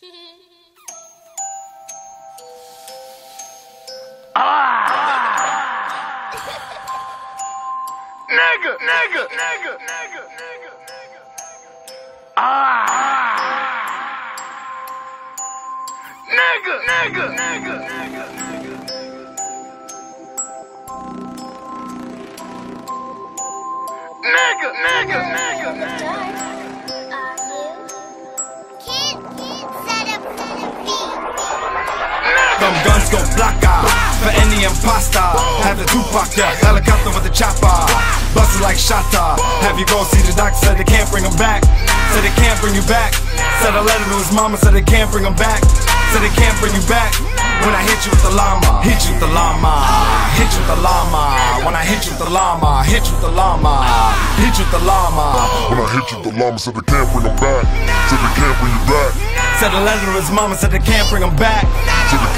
nigga, nigga, nigga, nigga, nigga, nigga. Ah. Nigga, nigga, nigga, nigga, nigga. Nigga, nigga, nigga, nigga. Them guns go blacka for any imposter. Have the Tupac, yeah, helicopter with the chopper. Busted like Shatta. Have you go see the doctor? Said they can't bring him back. Said they can't bring you back. Said a letter to his mama. Said they can't bring him back. Said they can't bring you back. When I hit you with the llama, hit you with the llama, hit you with the llama. When I hit you with the llama, hit you with the llama, hit you with the llama. When I hit you, with the llama said they can't bring him back. Said they can't bring you back. Said a letter to his mama. Said they can't bring him back. Said they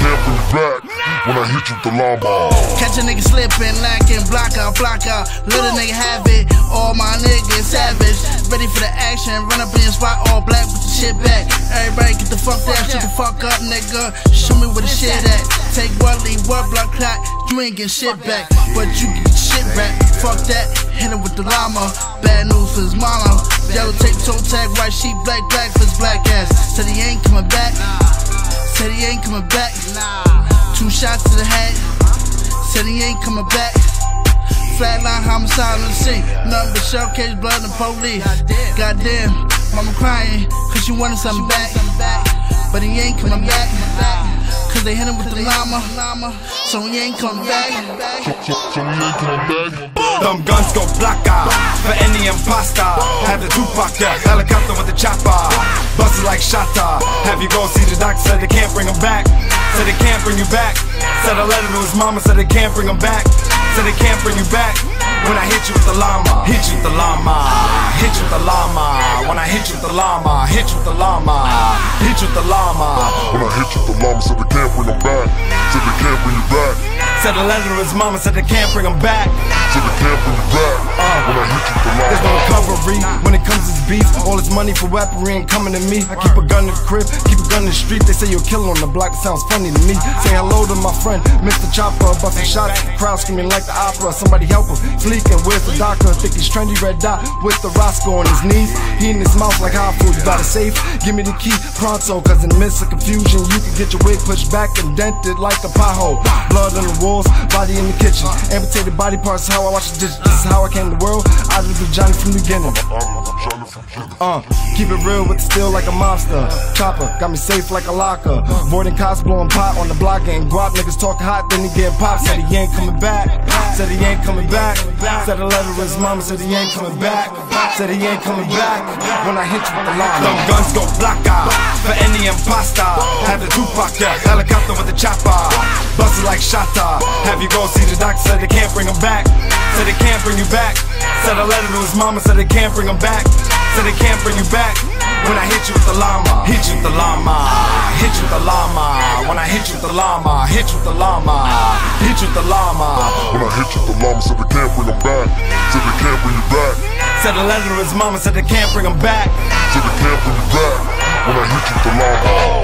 can't bring you back. When I hit you, with the llama. Catch a nigga slipping, lacking, block out, block out. Little nigga have it, all my niggas savage. Ready for the action, run up in your spot, all black with the shit back. Everybody get the fuck down, shut the fuck up, nigga. Show me where the shit at. Take what, leave what, blood clot. You ain't get shit back, but you get shit back. Fuck that, hit him with the llama. Bad news for his mama. Yellow tape, toe tag, white sheep, black, black for his black ass. Said he ain't coming back. Said he ain't coming back. Two shots to the head. Said he ain't coming back. Flatline homicide on the scene. Nothing but shell cage, blood, and police. Goddamn, mama crying, cause she wanted something back. But he ain't coming back. Cause they hit him with the llama. So he ain't coming back. So, so, we ain't coming back. Them guns go blacka for any imposter. Have the Tupac, yeah, helicopter with the chopper. Busted like Shatta. Have you go see the doctor? Said they can't bring him back. Said they can't bring you back. Said a letter to his mama. Said they can't bring him back. Said they can't bring you back. When I hit you with the llama, hit you with the llama, hit you with the llama. When I hit you with the llama, hit you with the llama, hit you with the llama. When I hit you, the llama said they can't bring him back. Said they can't bring you back. Said a letter to his mama, said they can't bring him back. Said they can't when it comes to beef. All this money for weaponry ain't coming to me. I keep a gun in the crib, keep a gun in the street. They say you're a killer on the block, sounds funny to me. Say hello to my friend, Mr. Chopper. Busting shots, crowd screaming like the opera. Somebody help him. Fleeking, where's the doctor? Think he's trendy, red dot with the Roscoe on his knees. He in his mouth like hot food. You got a safe? Give me the key pronto, cause in the midst of confusion, you can get your wig pushed back and dented like a pothole. Blood on the walls, body in the kitchen. Amputated body parts, how I watch the digits. This is how I came to the world. I just be Johnny from the beginning. Uh, keep it real with the steel like a mobster. Chopper, got me safe like a locker. Voiding cops, blowing pot on the block, getting guap. Niggas talking hot, then he get popped. Said he ain't coming back. Said he ain't coming back. Said a letter his mama, said he ain't coming back. Said he ain't coming back. When I hit you with the line, them guns go blacka for any imposter. Have the Tupac, yeah, helicopter with the chopper. Busted like Shatta. Have you go see the doctor? Said they can't bring him back. Said they can't bring you back. Said a letter to his mama, said they can't bring him back. Said they can't bring you back. When I hit you with the llama, hit you with the llama, hit you with the llama. When I hit you with the llama, hit you with the llama, hit you with the llama. When I hit you, with the llama said they can't bring him back. Said they can't bring you back. Said a letter to his mama, said they can't bring him back. Said they can't bring you back. When I hit you, with the llama.